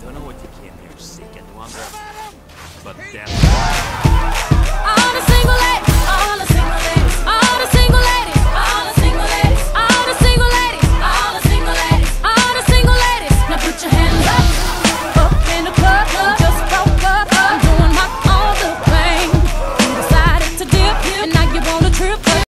Don't know what you came here seeking, Wanda. But damn.